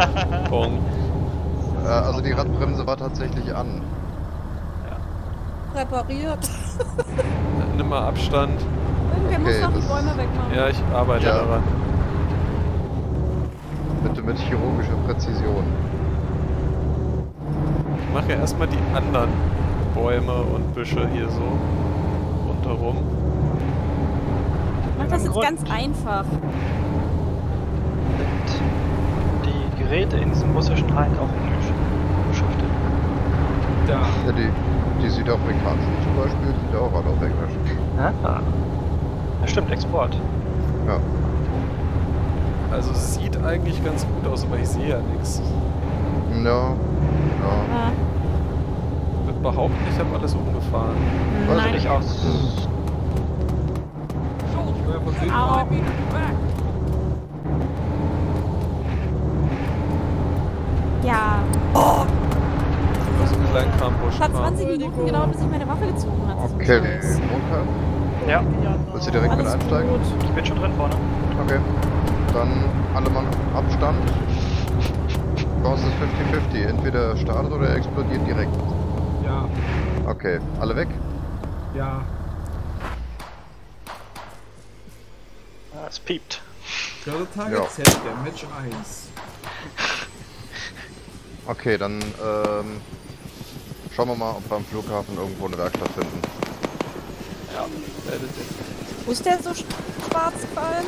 Bong. Äh, also die Radbremse war tatsächlich an. Repariert. Nimm mal Abstand. Irgendwer muss Okay, noch die Bäume wegmachen. Ja, ich arbeite Ja. daran. Bitte mit chirurgischer Präzision. Ich mache ja erstmal die anderen Bäume und Büsche hier so rundherum. Mach das jetzt Grund. ganz einfach. Sind die Geräte in diesem russischen Hain auf Englisch beschriftet? Da. Ja, die, die südafrikanischen zum Beispiel sind auch alle auf Englisch. Ah. Ja, stimmt, Export. Ja. Also sieht eigentlich ganz gut aus, aber ich sehe ja nichts. Ja. Ja. Ah, Ich würde behaupten, ich habe alles umgefahren. Also nein. Nicht aus. Au. Ja. Krambusch. Es hat 20 Minuten gedauert, bis ich meine Waffe gezogen hat. Okay, Montag. Ja, Willst du direkt mit Alles einsteigen? gut. ich bin schon drin vorne. Okay. Dann alle Mann Abstand. Chance ist 50-50. Entweder startet oder er explodiert direkt. Ja. Okay. Alle weg? Ja. Ah, es piept. Dritte Target Ja. Z, der Match 1. Okay, dann ähm, schauen wir mal, ob wir am Flughafen irgendwo eine Werkstatt finden. Wo ist der so sch- schwarz gefallen?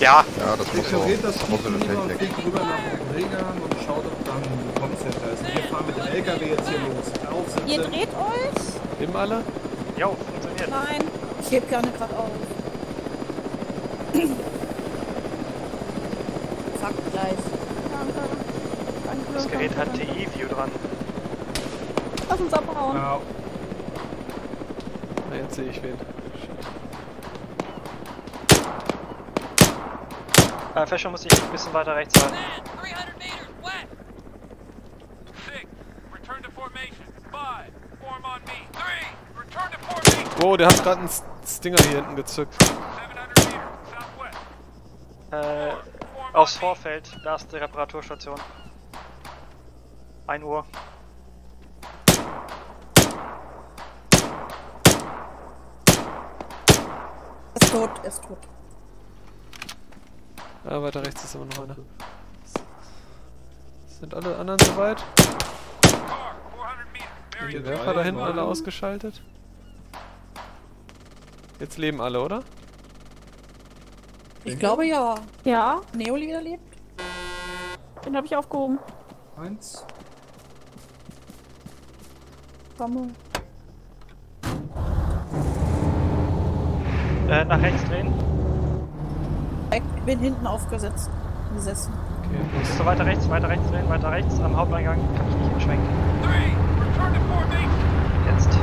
Ja, Ja, das muss so. Das Das muss so eine Technik. rüber nach Regan und schaut, ob dann ein Comcenter ist. Wir fahren mit dem LKW jetzt hier los. Aufsitzen. Ihr dreht euch? Eben alle? jo, funktioniert. Nein. Ich heb gerne gerade auf. Zack, gleich. Danke. Danke. Das Gerät hat. TI-View dran. Lass uns abhauen. Ja, Na, jetzt sehe ich wen. Äh, Fashion muss ich ein bisschen weiter rechts halten. Man, 300 meters, west. Six, return to formation. Five, form on me. Three, return to formation. Oh, der hat gerade einen Stinger hier hinten gezückt. 700 meters, southwest. Äh, aufs. Vorfeld, da ist die Reparaturstation. 1 Uhr. Tot, er ist tot. Ah, weiter rechts ist immer noch einer. Sind alle anderen soweit? Car, 400 meters. Bearing Die Werfer da hinten alle ausgeschaltet? Jetzt leben alle, oder? Ich glaube ja. Ja, Neolieder lebt. Den habe ich aufgehoben. eins. Komme. Äh, nach rechts drehen. Ich bin hinten aufgesetzt. Gesessen. Okay, du weiter rechts, weiter rechts drehen, weiter rechts. Am Haupteingang kann ich nicht beschränken. Three, return to formation. Jetzt.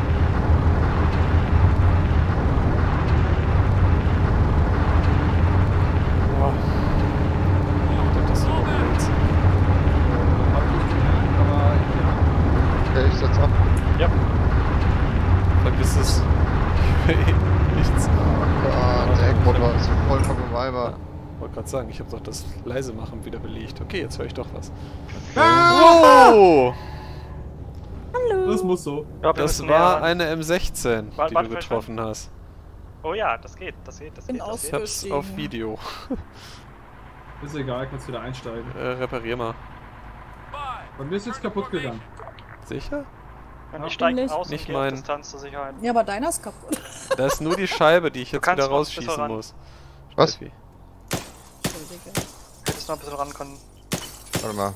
Boah. Das ist überholst. Hab ich gemerkt, aber ja. Okay, ich setz ab. Ja. Vergiss es. Ich will nichts. Oh Eckmotor ist vollkommen im Eimer. Wollte gerade sagen, ich habe doch das leise machen wieder belegt. Okay, jetzt höre ich doch was. Ah! Oh! Hallo. Das muss so. Ja, wir Das war eine M16, Warte, die du getroffen hast. Oh ja, das geht, das geht, das Bin geht. Das aus- Ich hab's auf Video. Ist egal, kannst wieder einsteigen. Äh, reparier mal. Bei mir ist jetzt kaputt gegangen. Sicher? Und ich steige Nicht. aus und Nicht auf mein- Distanz zur Sicherheit. Ja, aber deiner ist kaputt. Da ist nur die Scheibe, die ich jetzt wieder rausschießen ran. muss. Was? Steffi. Hättest noch ein bisschen rankommen. Warte mal.